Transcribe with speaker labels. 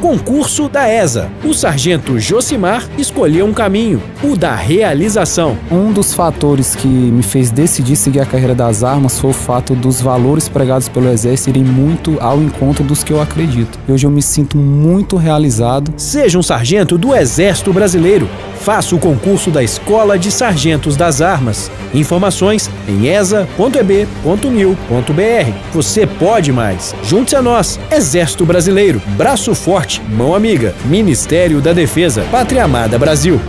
Speaker 1: Concurso da ESA. O sargento Josimar escolheu um caminho, o da realização.
Speaker 2: Um dos fatores que me fez decidir seguir a carreira das armas foi o fato dos valores pregados pelo Exército irem muito ao encontro dos que eu acredito. Hoje eu me sinto muito realizado.
Speaker 1: Seja um sargento do Exército Brasileiro. Faça o concurso da Escola de Sargentos das Armas. Informações em esa.eb.mil.br. Você pode mais. Junte-se a nós. Exército Brasileiro. Braço forte, mão amiga. Ministério da Defesa. Pátria Amada Brasil.